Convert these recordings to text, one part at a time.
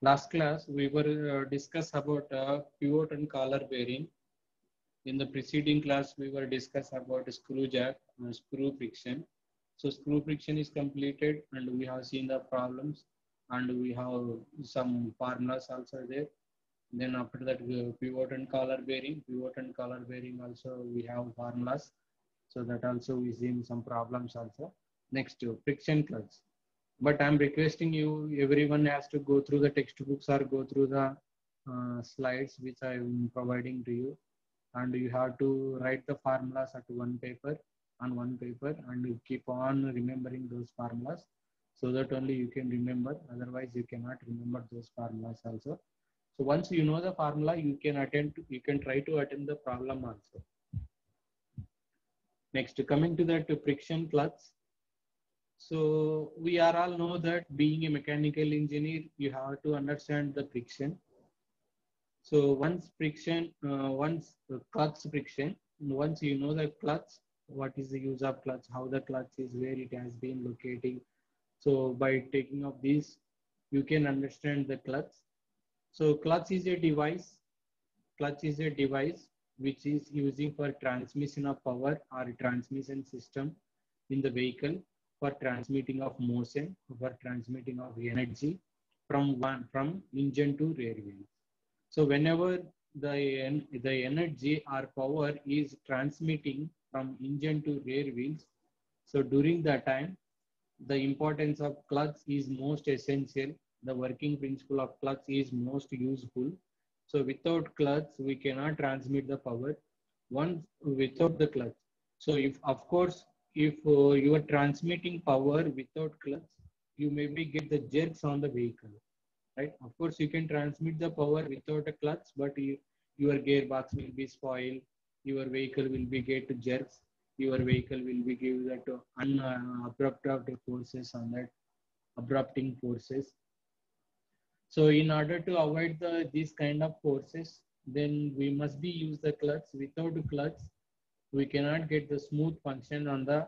Last class, we were uh, discuss about uh, pivot and collar bearing. In the preceding class, we were discuss about screw jack and screw friction. So screw friction is completed and we have seen the problems and we have some formulas also there. Then after that, pivot and collar bearing, pivot and collar bearing also we have formulas. So that also we seen some problems also. Next, uh, friction clutch but i'm requesting you everyone has to go through the textbooks or go through the uh, slides which i'm providing to you. And you have to write the formulas at one paper on one paper and you keep on remembering those formulas so that only you can remember. Otherwise you cannot remember those formulas also. So once you know the formula you can attempt you can try to attempt the problem also. Next coming to that friction clutch so we are all know that being a mechanical engineer, you have to understand the friction. So once friction, uh, once clutch friction, once you know the clutch, what is the use of clutch, how the clutch is, where it has been locating. So by taking of these, you can understand the clutch. So clutch is a device. Clutch is a device which is using for transmission of power or transmission system in the vehicle for transmitting of motion, for transmitting of energy from one from engine to rear wheel. So whenever the, the energy or power is transmitting from engine to rear wheels, so during that time, the importance of clutch is most essential. The working principle of clutch is most useful. So without clutch, we cannot transmit the power. Once without the clutch. So if of course if uh, you are transmitting power without clutch, you maybe get the jerks on the vehicle, right? Of course, you can transmit the power without a clutch, but you, your gearbox will be spoiled. Your vehicle will be get jerks. Your vehicle will be give that uh, uh, abrupt forces on that, abrupting forces. So in order to avoid the these kind of forces, then we must be use the clutch. Without clutch, we cannot get the smooth function on the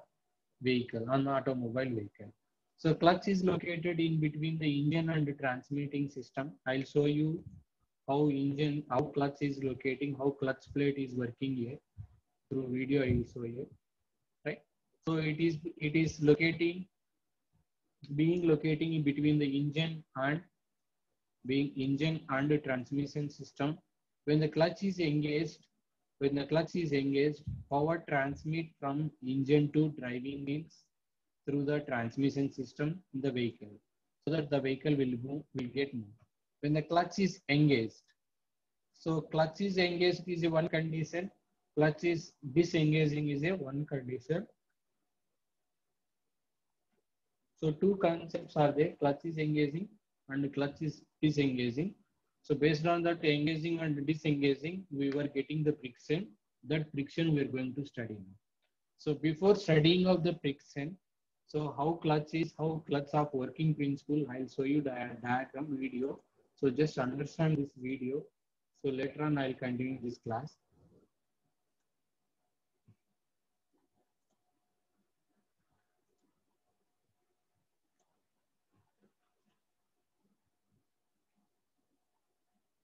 vehicle, the automobile vehicle. So clutch is located in between the engine and the transmitting system. I'll show you how engine, how clutch is locating, how clutch plate is working here. Through video, I will show you. Right. So it is it is locating, being locating in between the engine and being engine and the transmission system. When the clutch is engaged, when the clutch is engaged, power transmit from engine to driving wheels through the transmission system in the vehicle so that the vehicle will move, will get moved. When the clutch is engaged, so clutch is engaged is a one condition, clutch is disengaging is a one condition. So two concepts are there, clutch is engaging and clutch is disengaging. So based on that engaging and disengaging, we were getting the friction. That friction we are going to study now. So before studying of the friction, so how clutch is, how clutch of working principle, I'll show you the diagram video. So just understand this video. So later on, I'll continue this class.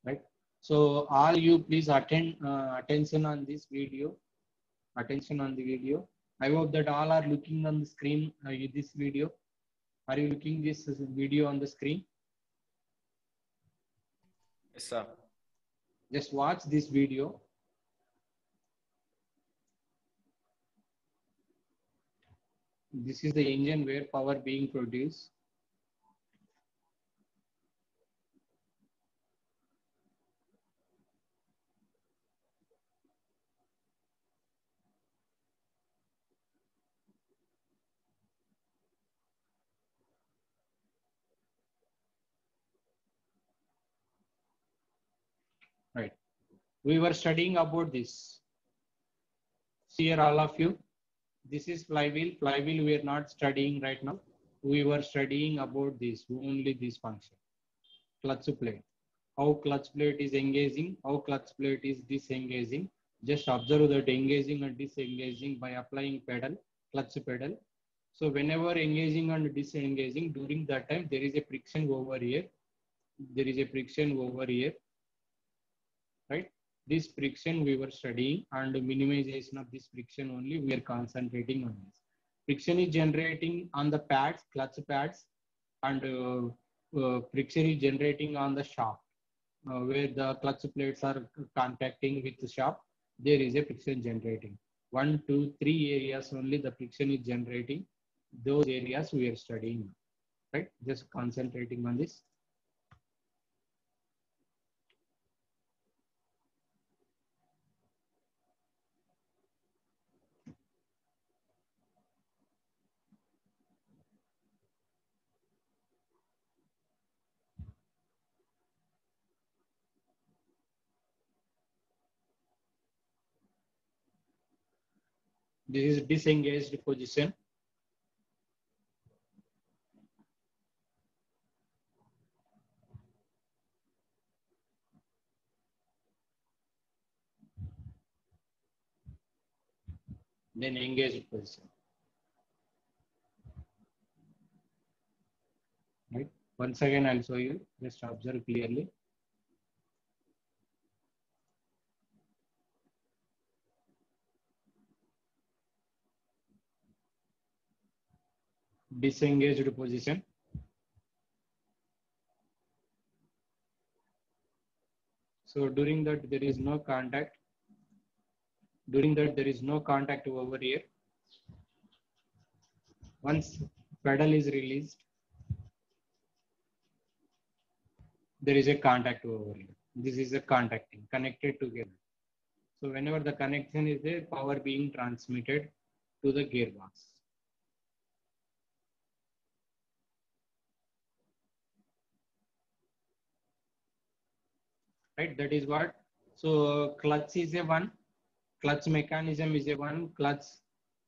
right? So all you please attend uh, attention on this video, attention on the video. I hope that all are looking on the screen uh, this video. Are you looking this video on the screen? Yes, sir. Just watch this video. This is the engine where power being produced. right we were studying about this. See here all of you. This is flywheel. Flywheel we are not studying right now. We were studying about this only this function. Clutch plate. How clutch plate is engaging? How clutch plate is disengaging? Just observe that engaging and disengaging by applying pedal clutch pedal. So whenever engaging and disengaging during that time there is a friction over here. There is a friction over here, right? This friction we were studying and minimization of this friction only we are concentrating on this. Friction is generating on the pads, clutch pads, and uh, uh, friction is generating on the shaft uh, where the clutch plates are contacting with the shaft. There is a friction generating. One, two, three areas only the friction is generating. Those areas we are studying, right? Just concentrating on this. This is disengaged position. Then engaged position. Right. Once again, I'll show you. Just observe clearly. Disengaged position. So during that there is no contact. During that there is no contact over here. Once pedal is released, there is a contact over here. This is a contacting, connected together. So whenever the connection is there, power being transmitted to the gearbox. Right? That is what. So clutch is a one, clutch mechanism is a one, clutch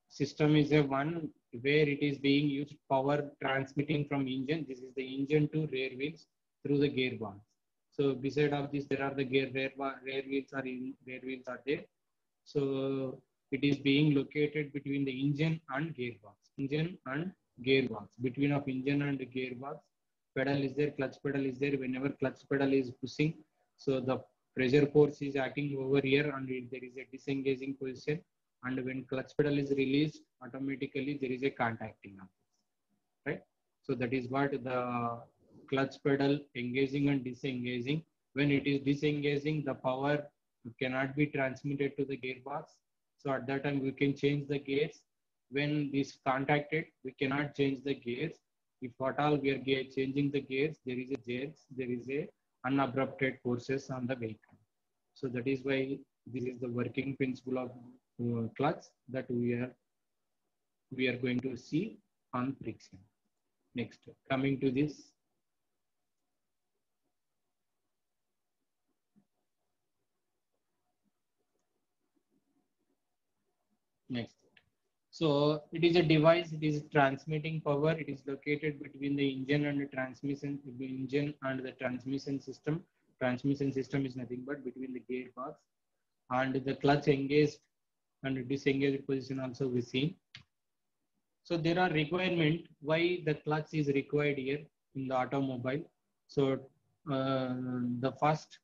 system is a one where it is being used power transmitting from engine. This is the engine to rear wheels through the gear gearbox. So beside of this, there are the gear rear, rear wheels are in rear wheels are there. So it is being located between the engine and gearbox. Engine and gearbox. Between of engine and gearbox, pedal is there, clutch pedal is there. Whenever clutch pedal is pushing, so the pressure force is acting over here and there is a disengaging position. And when clutch pedal is released, automatically there is a contacting this, right? So that is what the clutch pedal engaging and disengaging. When it is disengaging, the power cannot be transmitted to the gearbox. So at that time, we can change the gears. When this contacted, we cannot change the gears. If at all we are changing the gears, there is a jerks, there is a unabrupted forces on the vehicle. So that is why this is the working principle of uh, clutch that we are we are going to see on friction. Next, coming to this. Next. So it is a device, it is transmitting power. It is located between the engine and the transmission, the engine and the transmission system. Transmission system is nothing but between the gearbox and the clutch engaged and disengaged position also we see. So there are requirement why the clutch is required here in the automobile. So uh, the first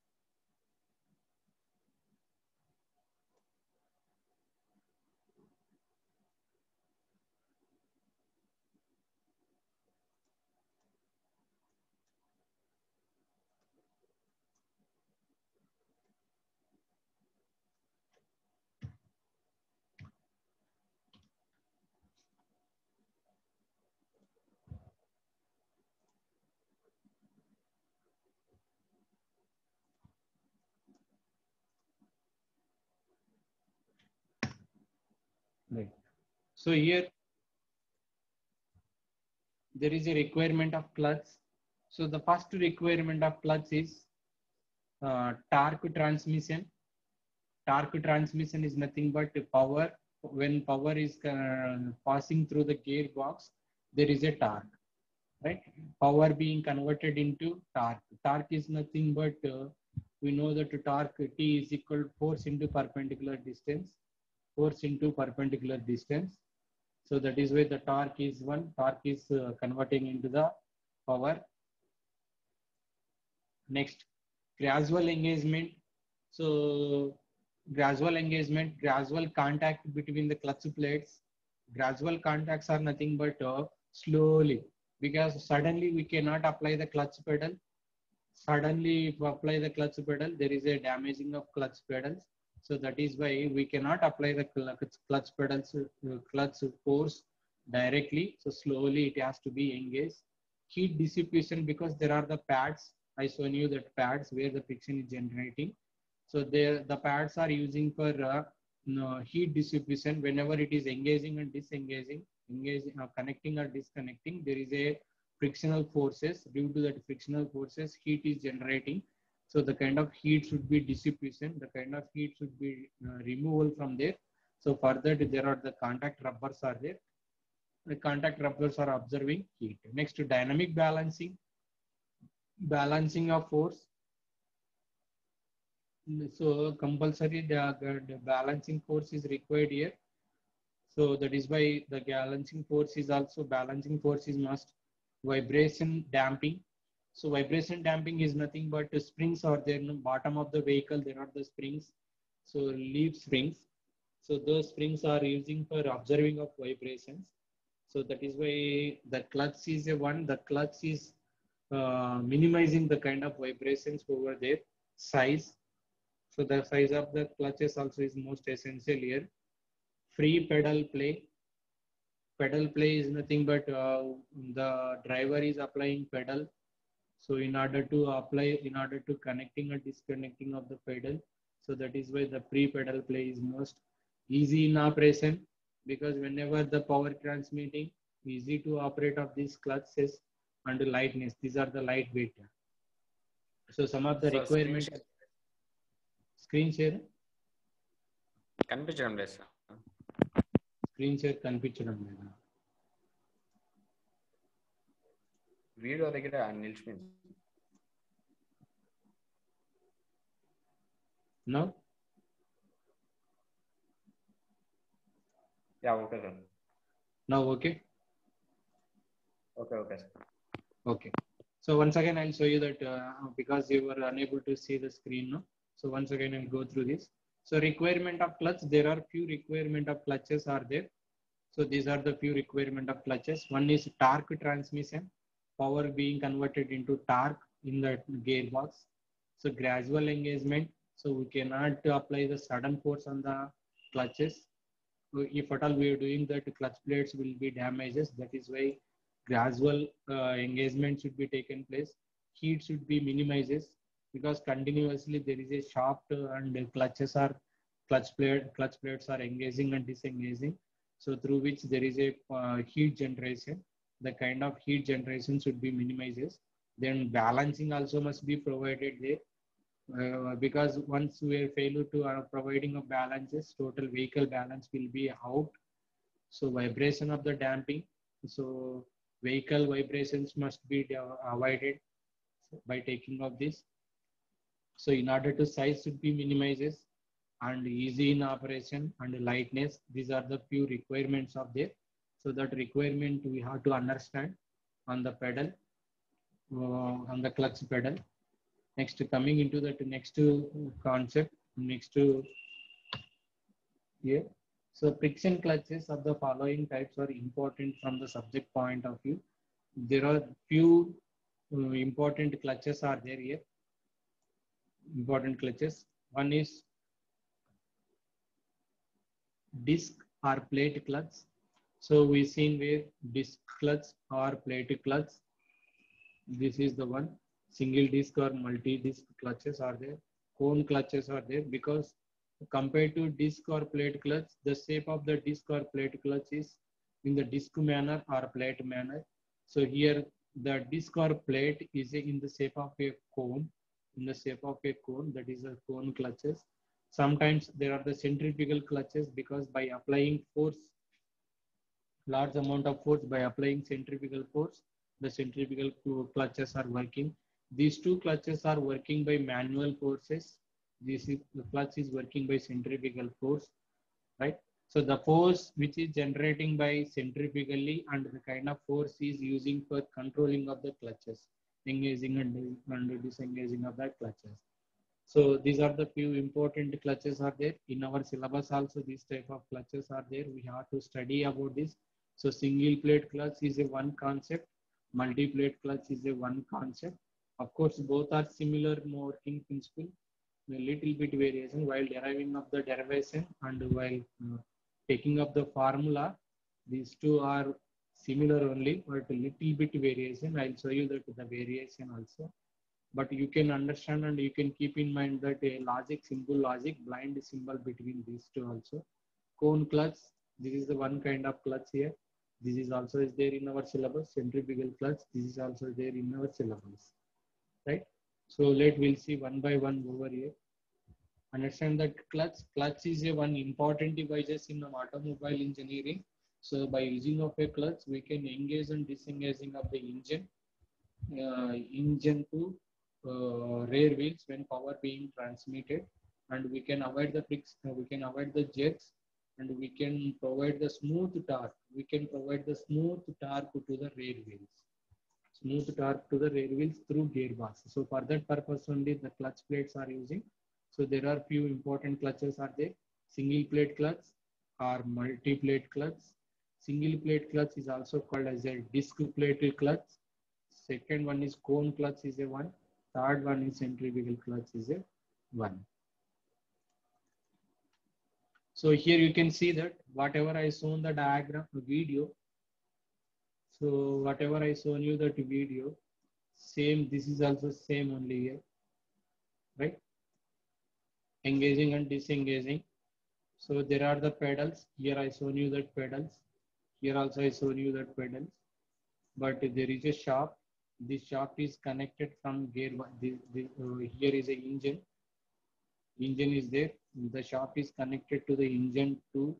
Right. So here there is a requirement of clutch. So the first requirement of clutch is uh, torque transmission. Torque transmission is nothing but power. When power is uh, passing through the gearbox, there is a torque, right? Power being converted into torque. Torque is nothing but uh, we know that torque T is equal to force into perpendicular distance force into perpendicular distance. So that is why the torque is one, torque is uh, converting into the power. Next, gradual engagement. So gradual engagement, gradual contact between the clutch plates. Gradual contacts are nothing but uh, slowly because suddenly we cannot apply the clutch pedal. Suddenly if we apply the clutch pedal, there is a damaging of clutch pedals. So that is why we cannot apply the clutch pedals, uh, clutch force directly. So slowly it has to be engaged. Heat dissipation because there are the pads. I shown you that pads where the friction is generating. So there the pads are using for uh, heat dissipation whenever it is engaging and disengaging, engaging, uh, connecting or disconnecting. There is a frictional forces. Due to that frictional forces, heat is generating. So the kind of heat should be dissipation. The kind of heat should be uh, removal from there. So further, there are the contact rubbers are there the contact rubbers are observing heat. Next, dynamic balancing, balancing of force. So compulsory the, the balancing force is required here. So that is why the balancing force is also balancing force is must. Vibration damping. So vibration damping is nothing but the springs are there in the bottom of the vehicle. There are not the springs. So leaf springs. So those springs are using for observing of vibrations. So that is why the clutch is a one, the clutch is uh, minimizing the kind of vibrations over there. Size. So the size of the clutches also is most essential here. Free pedal play. Pedal play is nothing but uh, the driver is applying pedal. So in order to apply, in order to connecting or disconnecting of the pedal. So that is why the pre pedal play is most easy in operation because whenever the power transmitting easy to operate of these clutches and lightness these are the lightweight so some of the so requirement screen share కనిపించడం లేదు sir screen share కనిపించడం లేదా video దగ్గర నిలిచిపోయింది no Yeah, okay, sir. Now, okay? Okay, okay, sir. Okay. So once again, I'll show you that uh, because you were unable to see the screen. No? So once again, I'll go through this. So requirement of clutch, there are few requirement of clutches are there. So these are the few requirement of clutches. One is torque transmission, power being converted into torque in the gearbox. So gradual engagement. So we cannot apply the sudden force on the clutches if at all we are doing that, clutch plates will be damages. That is why gradual uh, engagement should be taken place. Heat should be minimizes because continuously there is a shaft and clutches are clutch plate clutch plates are engaging and disengaging. So through which there is a uh, heat generation. The kind of heat generation should be minimizes. Then balancing also must be provided there uh, because once we are failure to uh, providing of balances, total vehicle balance will be out. So vibration of the damping. So vehicle vibrations must be avoided by taking of this. So in order to size should be minimizes and easy in operation and lightness. These are the few requirements of there. So that requirement we have to understand on the pedal, uh, on the clutch pedal. Next, coming into the next concept, next to here. So friction clutches of the following types are important from the subject point of view. There are few uh, important clutches are there here. Important clutches. One is disc or plate clutch. So we seen where disc clutch or plate clutch. This is the one. Single disc or multi disc clutches are there. Cone clutches are there because compared to disc or plate clutch the shape of the disc or plate clutch is in the disc manner or plate manner. So here the disc or plate is in the shape of a cone. In the shape of a cone that is a cone clutches. Sometimes there are the centrifugal clutches because by applying force large amount of force by applying centrifugal force the centrifugal clutches are working these two clutches are working by manual forces. This is the clutch is working by centrifugal force, right? So the force which is generating by centrifugally and the kind of force is using for controlling of the clutches. engaging and, and disengaging of that clutches. So these are the few important clutches are there in our syllabus also these type of clutches are there. We have to study about this. So single plate clutch is a one concept, multi plate clutch is a one concept. Of course, both are similar working principle, a little bit variation while deriving of the derivation and while uh, taking up the formula. These two are similar only, but a little bit variation. I'll show you that the variation also but you can understand and you can keep in mind that a logic symbol logic blind symbol between these two also cone clutch this is the one kind of clutch here this is also is there in our syllabus centrifugal clutch this is also there in our syllabus right? So let we'll see one by one over here. Understand that clutch clutch is a one important device in automobile engineering. So by using of a clutch we can engage and disengaging of the engine uh, engine to uh, rear wheels when power being transmitted. And we can avoid the friction, we can avoid the jerks and we can provide the smooth torque. We can provide the smooth torque to the rear wheels. Smooth torque to the rear wheels through gearbox. So for that purpose only the clutch plates are using. So there are few important clutches are there. Single plate clutch or multi-plate clutch. Single plate clutch is also called as a disc plate clutch. Second one is cone clutch is a one. Third one is centrifugal clutch is a one. So here you can see that whatever I shown the diagram video. So whatever I shown you that video, same, this is also same only here, right? Engaging and disengaging. So there are the pedals. Here I shown you that pedals. Here also I shown you that pedals. But there is a shaft this shaft is connected from gear uh, here is a engine engine is there the shaft is connected to the engine to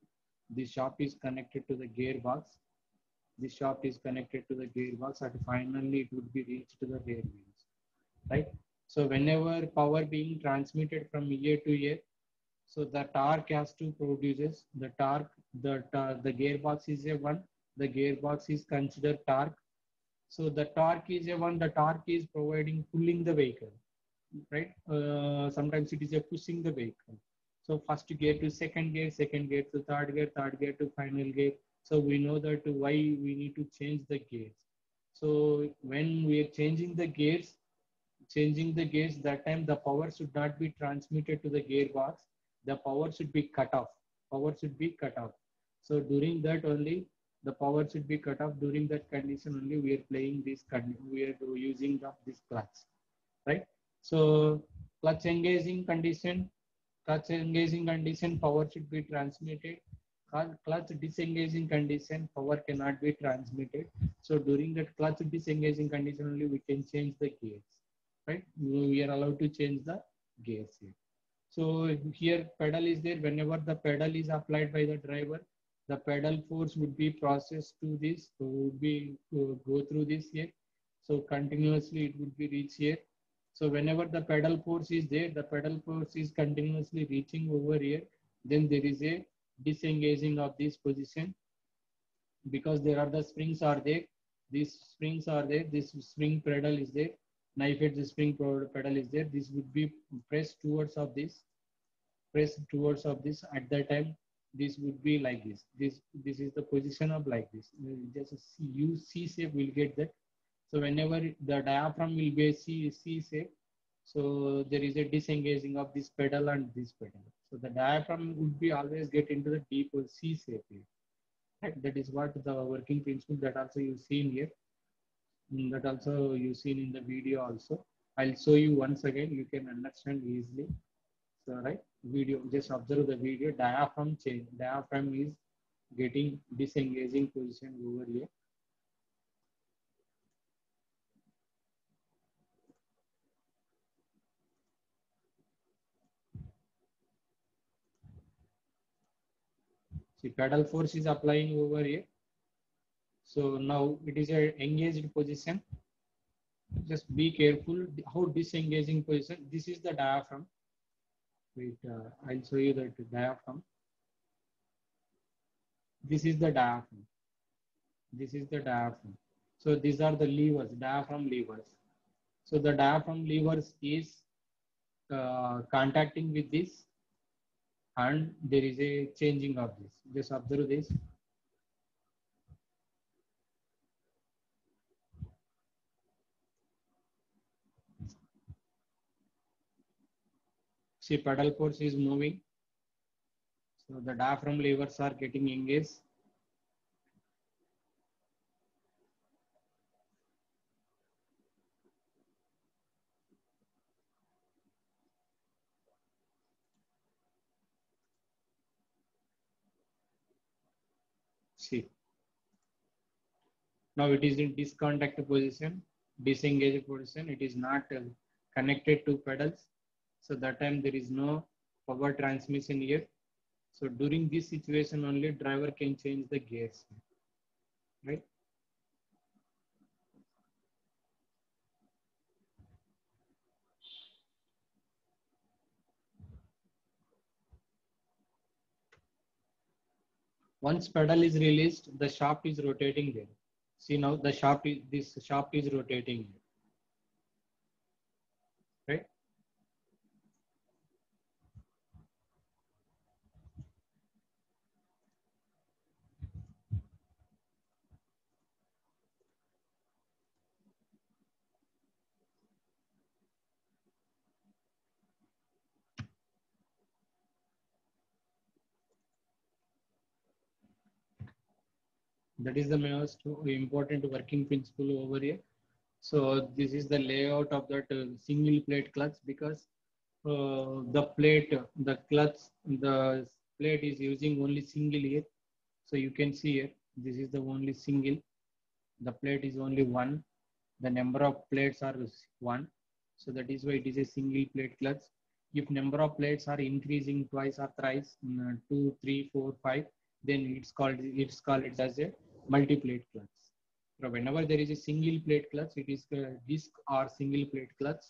the shaft is connected to the gearbox the shaft is connected to the gearbox and finally it would be reached to the rear wheels right so whenever power being transmitted from ear to ear so the torque has to produces the torque the the gearbox is a one the gearbox is considered torque so the torque is a one, the torque is providing pulling the vehicle, right? Uh, sometimes it is a pushing the vehicle. So first gear to second gear, second gear to third gear, third gear to final gear. So we know that why we need to change the gears. So when we are changing the gears, changing the gears, that time the power should not be transmitted to the gearbox. The power should be cut off. Power should be cut off. So during that only the power should be cut off during that condition only we are playing this we are using the, this clutch right so clutch engaging condition clutch engaging condition power should be transmitted. Clutch disengaging condition power cannot be transmitted. So during that clutch disengaging condition only we can change the gears right? We are allowed to change the gears here. So here pedal is there. Whenever the pedal is applied by the driver the pedal force would be processed to this, would be to go through this here. So continuously it would be reach here. So whenever the pedal force is there, the pedal force is continuously reaching over here, then there is a disengaging of this position because there are the springs are there. These springs are there. This spring pedal is there. Knife edge spring pedal is there. This would be pressed towards of this, pressed towards of this. At that time, this would be like this. This this is the position of like this. Just use C shape will get that. So whenever the diaphragm will be C, C shape, so there is a disengaging of this pedal and this pedal. So the diaphragm would be always get into the deep C shape here. Right? That is what the working principle that also you seen here. Mm, that also you seen in the video also. I'll show you once again. You can understand easily. So right video, just observe the video, diaphragm change. Diaphragm is getting disengaging position over here. See, pedal force is applying over here. So now it is a engaged position. Just be careful how disengaging position. This is the diaphragm wait uh, i'll show you the diaphragm this is the diaphragm this is the diaphragm so these are the levers diaphragm levers So the diaphragm levers is uh, contacting with this and there is a changing of this. Just observe this. See pedal force is moving. So the diaphragm levers are getting engaged. Now it is in discontact position, disengaged position. It is not uh, connected to pedals. So that time there is no power transmission here. So during this situation only driver can change the gears, right? Once pedal is released, the shaft is rotating there. See now the shaft is, this shaft is rotating here. That is the most important working principle over here. So this is the layout of that uh, single plate clutch because uh, the plate, the clutch, the plate is using only single here. So you can see here, this is the only single. The plate is only one. The number of plates are one. So that is why it is a single plate clutch. If number of plates are increasing twice or thrice, mm, two, three, four, five, then it's called it's called it as a multi-plate clutch. So whenever there is a single plate clutch, it is a disc or single plate clutch.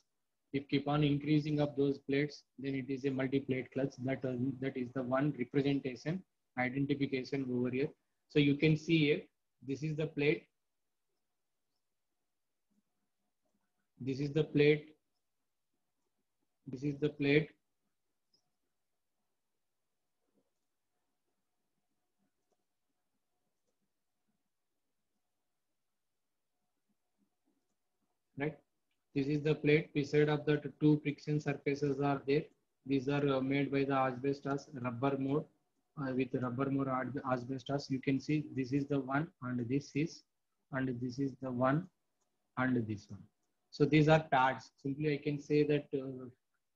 If keep on increasing of those plates, then it is a multi-plate clutch. That, uh, that is the one representation, identification over here. So you can see here, this is the plate. This is the plate. This is the plate. right? This is the plate. Beside of the two friction surfaces are there. These are uh, made by the asbestos rubber mode uh, with rubber mode asbestos. You can see this is the one and this is and this is the one and this one. So these are pads. Simply I can say that uh,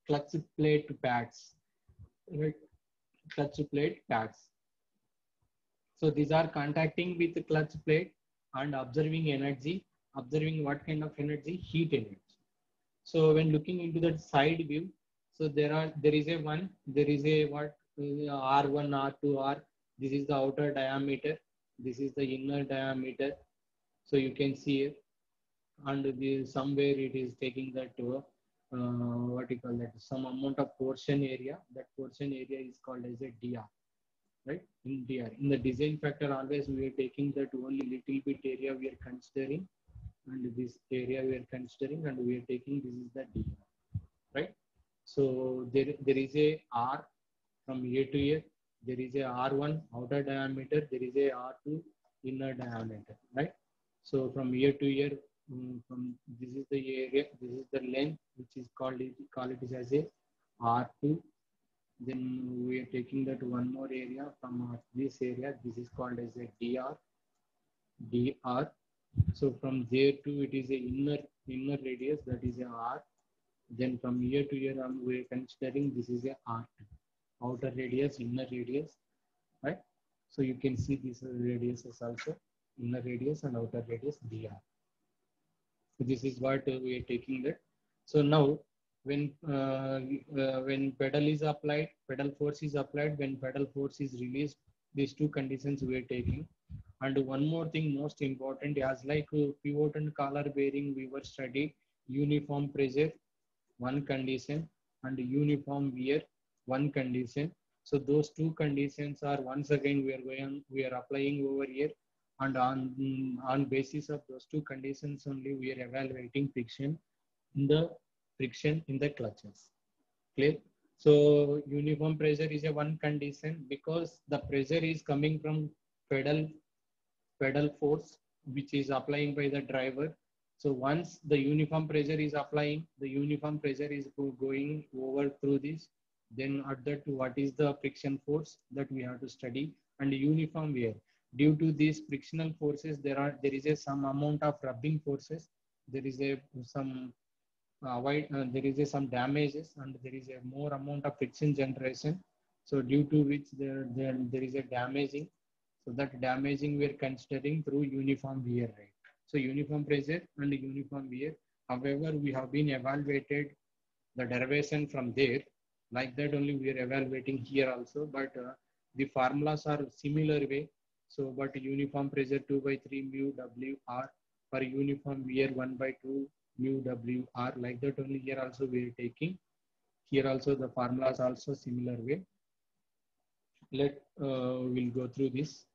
clutch plate pads, right? Clutch plate pads. So these are contacting with the clutch plate and observing energy observing what kind of energy heat energy so when looking into that side view so there are there is a one there is a what uh, r1 r2 r this is the outer diameter this is the inner diameter. So you can see it. And the, somewhere it is taking that to uh, what you call that some amount of portion area. That portion area is called as a dr right? In dr. In the design factor always we are taking that only little bit area we are considering and this area we are considering and we are taking this is the D, right? So there, there is a R from here to here. There is a R1 outer diameter. There is a R2 inner diameter, right? So from here to here, um, from this is the area, this is the length, which is called call it as a R2. Then we are taking that one more area from this area. This is called as a DR. DR so from there to it is a inner inner radius that is a R. Then from here to here um, we're considering this is a R2. Outer radius, inner radius, right? So you can see these radius is also inner radius and outer radius dr. So this is what we are taking that. So now when uh, uh, when pedal is applied, pedal force is applied. When pedal force is released, these two conditions we are taking. And one more thing, most important, as like uh, pivot and collar bearing, we were studied uniform pressure, one condition, and uniform wear, one condition. So those two conditions are once again we are going, we are applying over here, and on on basis of those two conditions only we are evaluating friction. in the friction in the clutches. Clear? So uniform pressure is a one condition because the pressure is coming from pedal pedal force which is applying by the driver. So once the uniform pressure is applying, the uniform pressure is going over through this. Then at that, what is the friction force that we have to study and uniform wear. Due to these frictional forces, there are there is a some amount of rubbing forces. There is a some avoid uh, there is a, some damages and there is a more amount of friction generation. So due to which there there, there is a damaging so that damaging we are considering through uniform wear rate. So uniform pressure and uniform wear. However, we have been evaluated the derivation from there. Like that only we are evaluating here also, but uh, the formulas are similar way. So, but uniform pressure 2 by 3 mu W R for uniform wear 1 by 2 mu W R. Like that only here also we are taking. Here also the formulas also similar way. Let uh, we'll go through this.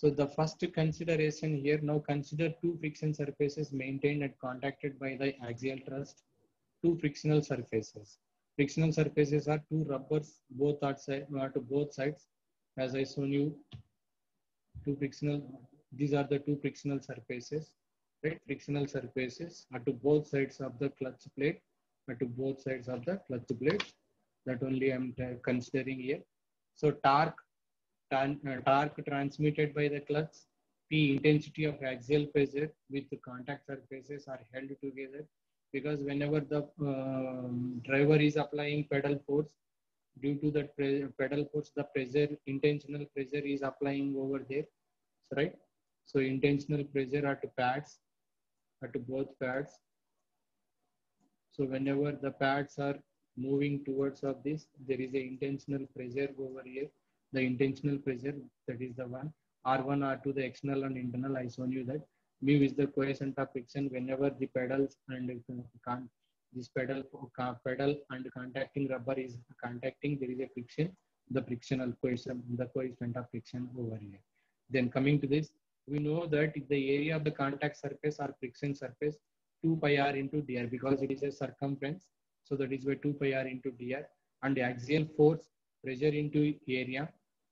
So the first consideration here, now consider two friction surfaces maintained and contacted by the axial thrust, two frictional surfaces. Frictional surfaces are two rubbers, both uh, to both sides. As I shown you, two frictional, these are the two frictional surfaces, right? Frictional surfaces are to both sides of the clutch plate, are to both sides of the clutch plate. That only I'm considering here. So torque torque transmitted by the clutch, P intensity of axial pressure with the contact surfaces are held together because whenever the um, driver is applying pedal force, due to that pedal force, the pressure, intentional pressure is applying over there, right? So intentional pressure at pads, at both pads. So whenever the pads are moving towards of this, there is a intentional pressure over here the intentional pressure, that is the one. R1, R2, the external and internal, I shown you that. Mu is the coefficient of friction whenever the pedals and can this pedal, pedal and contacting rubber is contacting, there is a friction, the frictional coefficient, the coefficient of friction over here. Then coming to this, we know that if the area of the contact surface or friction surface, 2 pi r into dr because it is a circumference. So that is why 2 pi r into dr and the axial force pressure into area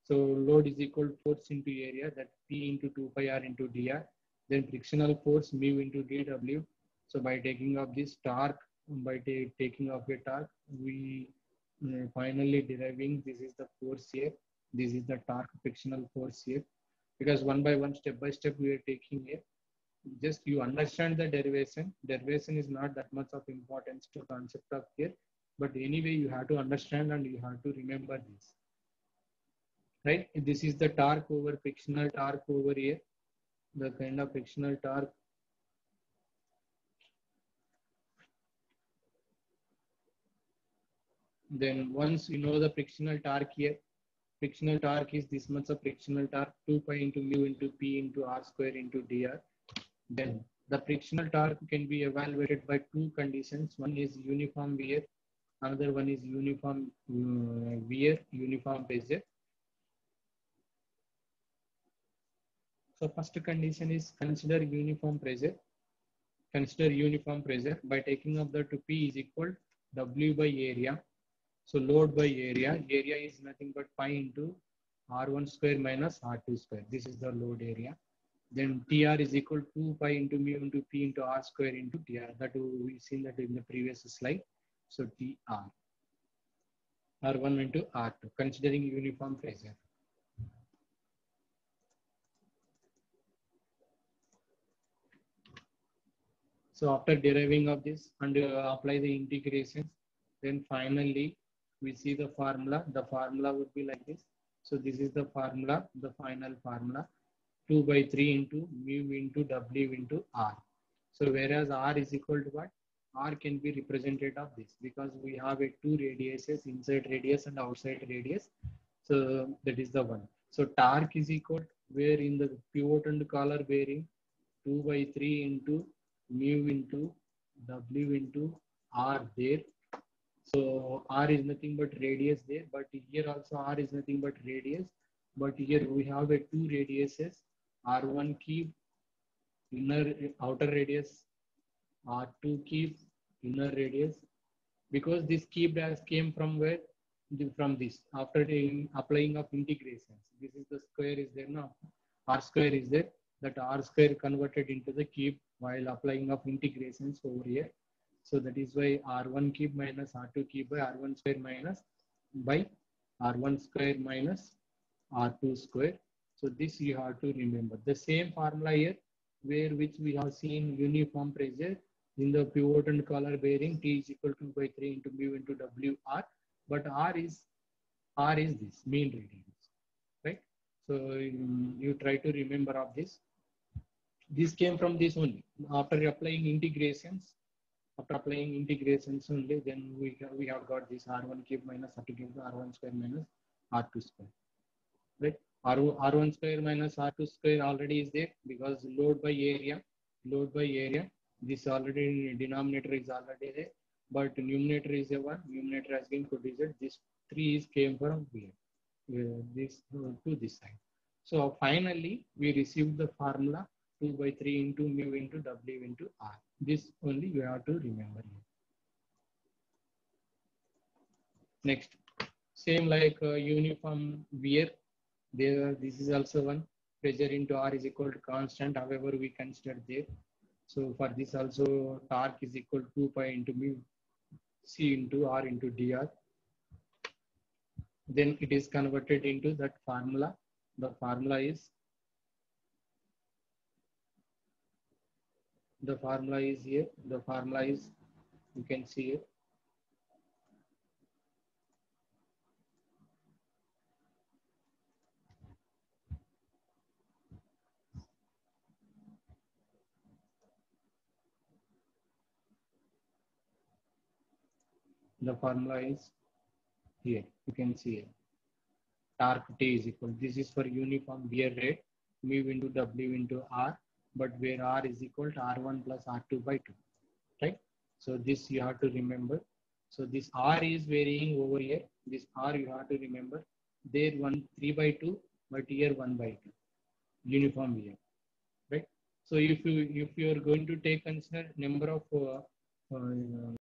so load is equal to force into area that P into 2 pi R into dr. Then frictional force mu into dw. So by taking of this torque, by taking of a torque, we uh, finally deriving this is the force here. This is the torque frictional force here. Because one by one, step by step, we are taking here. Just you understand the derivation. Derivation is not that much of importance to concept of here. But anyway, you have to understand and you have to remember this right? This is the torque over frictional torque over here, the kind of frictional torque. Then once you know the frictional torque here, frictional torque is this much of frictional torque 2 pi into mu into p into r square into dr. Then the frictional torque can be evaluated by two conditions. One is uniform wear, another one is uniform uh, wear, uniform pressure. So first condition is consider uniform pressure. Consider uniform pressure by taking up the to P is equal W by area. So load by area. Area is nothing but pi into R1 square minus R2 square. This is the load area. Then TR is equal to 2 pi into mu into P into R square into TR. That we've seen that in the previous slide. So dr R1 into R2 considering uniform pressure. So after deriving of this and uh, apply the integration, then finally we see the formula. The formula would be like this. So this is the formula, the final formula, 2 by 3 into mu into W into R. So whereas R is equal to what? R can be represented of this because we have a two radiuses, inside radius and outside radius. So that is the one. So torque is equal where in the pivot and collar bearing 2 by 3 into mu into W into R there. So R is nothing but radius there, but here also R is nothing but radius. But here we have a two radiuses, R1 key inner outer radius R2 cube inner radius because this cube dash came from where? From this after the applying of integrations. This is the square is there now. R square is there. That R square converted into the cube while applying of integrations over here. So that is why R1 cube minus R2 cube by R1 square minus by R1 square minus R2 square. So this you have to remember. The same formula here where which we have seen uniform pressure in the pivot and collar bearing T is equal to 2 by 3 into mu into WR. But R is R is this mean radius, right? So um, you try to remember of this. This came from this only. After applying integrations, after applying integrations only, then we have, we have got this R1 cube minus R2 cube R1 square minus R2 square, right? R, R1 square minus R2 square already is there because load by area, load by area. This already denominator is already there, but numerator is a one. Numerator has been produced. This three is came from here, uh, this uh, to this side. So finally, we received the formula 2 by 3 into mu into W into R. This only you have to remember here. Next, same like uh, uniform wear. There, this is also one pressure into R is equal to constant. However, we consider there. So for this also torque is equal to 2 pi into mu C into R into dr. Then it is converted into that formula. The formula is the formula is here. The formula is you can see it. The formula is here. You can see it. Torque T is equal. This is for uniform wear rate. Mu into W into R. But where R is equal to R1 plus R2 by 2. Right? So this you have to remember. So this R is varying over here. This R you have to remember. There one 3 by 2, but here 1 by 2. Uniform here. Right? So if you if you are going to take consider number of uh, uh,